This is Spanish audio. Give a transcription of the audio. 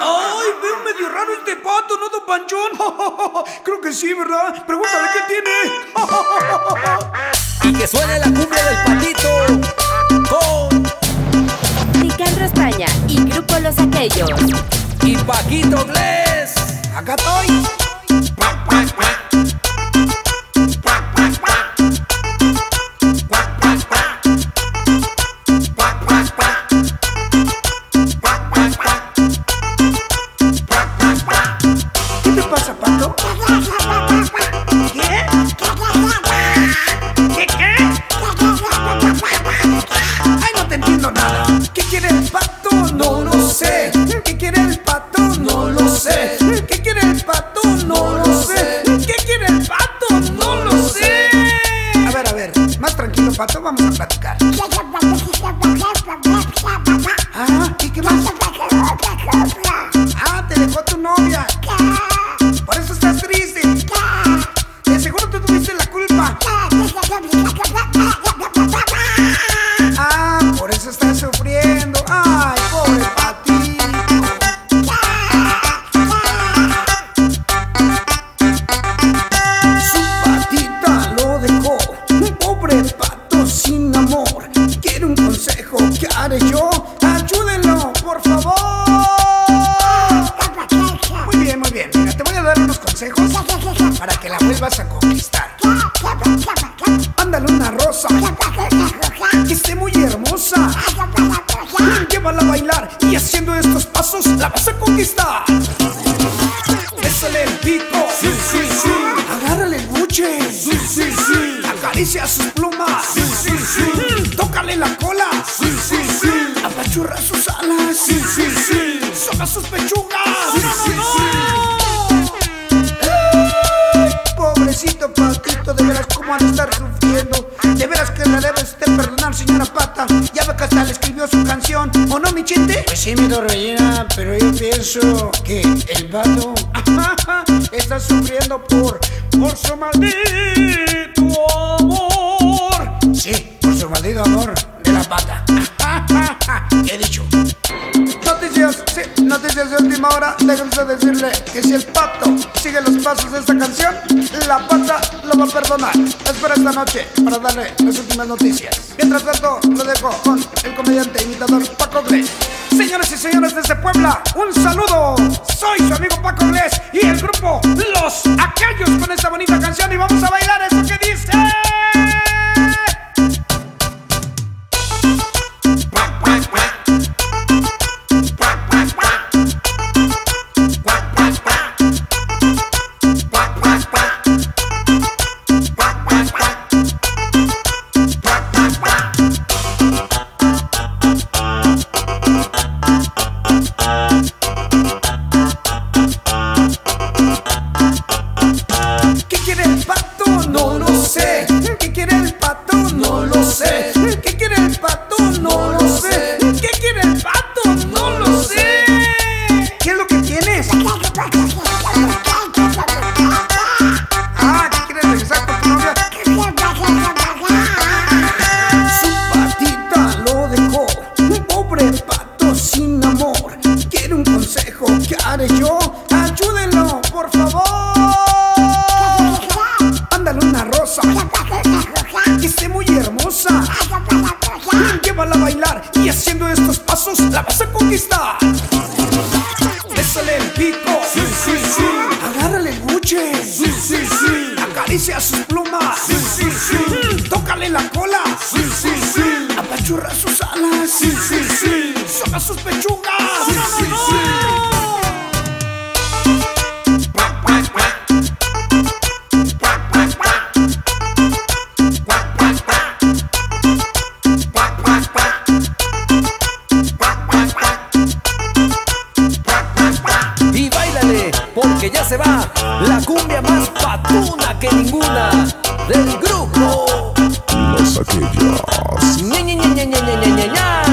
¡Ay, veo medio raro este pato, ¿no, don Panchón? Creo que sí, ¿verdad? Pregúntale qué tiene. Y que suene la cumbia del patito con Ricandro España y Grupo Los Aquellos. y Paquito Glés. Acá estoy. ¿Qué? ¿Qué qué? No te entiendo nada. ¿Qué pato? No lo sé. ¿Qué quiere el pato? No lo sé. ¿Qué quiere el pato? No lo sé. ¿Qué quiere el pato? No lo sé. A ver, a ver, más tranquilo, pato, vamos a platicar. Que esté muy hermosa. Llévala a bailar y haciendo estos pasos la vas a conquistar. Bésale el pico. Sí, sí, sí. Agárrale el buche. Sí, sí, sí. Acaricia sus plumas. Sí, sí, sí. Tócale la cola. Sí, sí, sí. Apachurra sus alas. Sí, sí, sí. Soca sus pechugas. Sí, sí, sí. Pobrecito patito, de veras cómo han de estar sufriendo. Sí, Rellena, pero yo pienso que el pato está sufriendo por, por su maldito amor. Sí, por su maldito amor de la pata. ¿Qué he dicho? Noticias, sí, noticias de última hora. Déjenme decirle que si el pato sigue los pasos de esta canción, la pata lo va a perdonar. Espera esta noche para darle las últimas noticias. Mientras tanto, lo dejo con el comediante imitador Paco Glés. Señores y señores desde Puebla, un saludo. Soy su amigo Paco Glés y el grupo Los Aquellos con esta bonita canción y vamos a bailar Ayúdenlo, por favor. Ándale una rosa que esté muy hermosa. Llévala a bailar y haciendo estos pasos la vas a conquistar. Bésale el pico. Sí, sí, sí. Agárrale el buche. Sí, sí, sí. Acaricia sus plumas. Sí, sí, sí. Tócale la cola. Sí, sí, sí. Apachurra sus alas. Sí, sí, sí. Soca sus pechugas. Sí, sí, sí. que ya se va la cumbia más patuna que ninguna del grupo. Los aquellos. Ña, Ña, Ña,